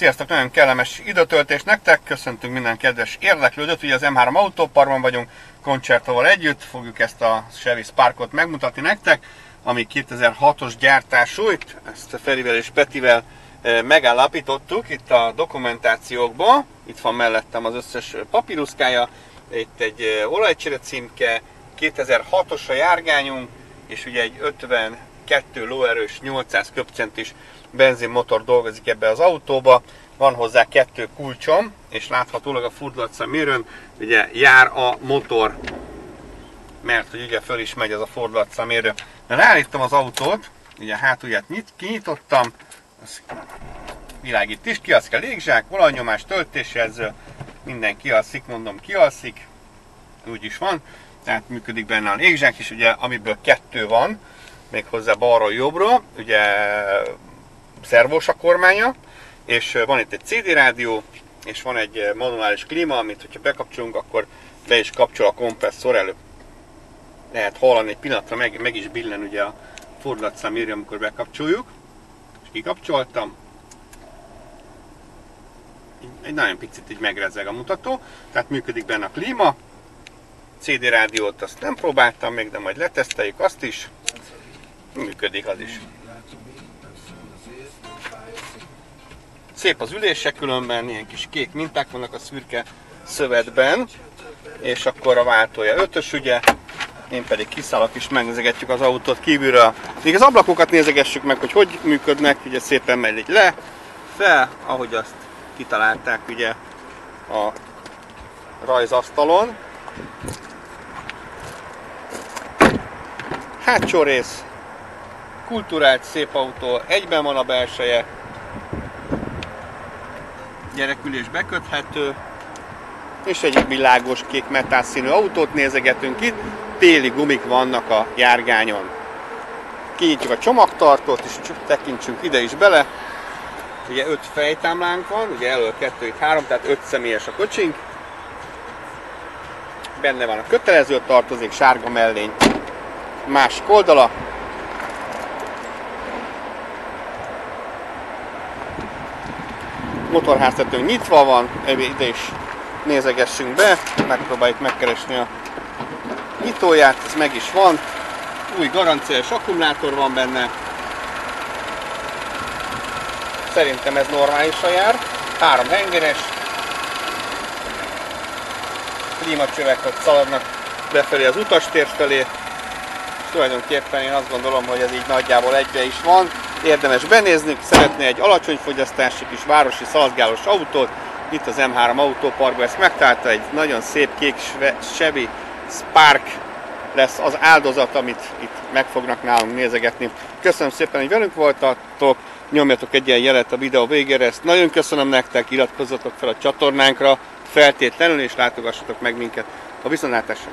Sziasztok, nagyon kellemes időtöltés nektek, köszöntünk minden kedves érdeklődőt, ugye az M3 autóparban vagyunk, koncertóval együtt, fogjuk ezt a Chevy Sparkot megmutatni nektek, ami 2006-os gyártású, itt ezt Ferivel és Petivel eh, megállapítottuk itt a dokumentációkban, itt van mellettem az összes papíruszkája, itt egy eh, olajcsere címke, 2006-os a járgányunk, és ugye egy 52 lóerős 800 köbcentis benzinmotor dolgozik ebbe az autóba, van hozzá kettő kulcsom, és láthatólag a fordulatszamérőn ugye jár a motor, mert hogy ugye föl is megy ez a fordulatszamérő. De ráállítom az autót, ugye hátulját nyit, kinyitottam, az világít is, kialszik a légzsák, olajnyomás, töltésjelző, minden kialszik, mondom kialszik, úgy is van, tehát működik benne a légzsák is, ugye amiből kettő van, még hozzá balról jobbra, ugye szervós a kormánya, és van itt egy CD rádió, és van egy manuális klíma, amit hogyha bekapcsolunk, akkor be is kapcsol a kompresszor előbb. Lehet hallani egy pillanatra, meg, meg is billen ugye a fordulatszám írja, amikor bekapcsoljuk. És kikapcsoltam. Egy nagyon picit így megrezeg a mutató, tehát működik benne a klíma. CD rádiót azt nem próbáltam még, de majd leteszteljük azt is. Működik az is. Szép az ülése különben, ilyen kis kék minták vannak a szürke szövetben, és akkor a váltója ötös ugye, én pedig kiszállok és megnézegetjük az autót kívülről. Még az ablakokat nézegessük meg, hogy hogy működnek, ugye szépen megy le, fel, ahogy azt kitalálták ugye a rajzasztalon. Hátsó rész, kulturált, szép autó, egyben van a belseje, gyerekülés beköthető, és egy világos kék metálszínű autót nézegetünk itt, téli gumik vannak a járgányon. Kinyitjuk a csomagtartót, és tekintsünk ide is bele. Ugye 5 fejtámlánk van, ugye elől 2, itt 3, tehát 5 személyes a kocsink. Benne van a kötelező tartozék, sárga mellény, másik oldala, motorháztetőnk nyitva van, ide is nézegessünk be, megpróbáljuk megkeresni a nyitóját, ez meg is van, új garanciás akkumulátor van benne, szerintem ez normálisan jár, három hengeres, klímacsövek ott szaladnak befelé az utastér felé, és tulajdonképpen én azt gondolom, hogy ez így nagyjából egybe is van, érdemes benézni, szeretné egy alacsony fogyasztású kis városi szaladgálós autót, itt az M3 autóparkban ezt megtalálta, egy nagyon szép kék Chevy Spark lesz az áldozat, amit itt meg fognak nálunk nézegetni. Köszönöm szépen, hogy velünk voltatok, nyomjatok egy ilyen jelet a videó végére, ezt nagyon köszönöm nektek, iratkozzatok fel a csatornánkra feltétlenül, és látogassatok meg minket a viszontlátásra.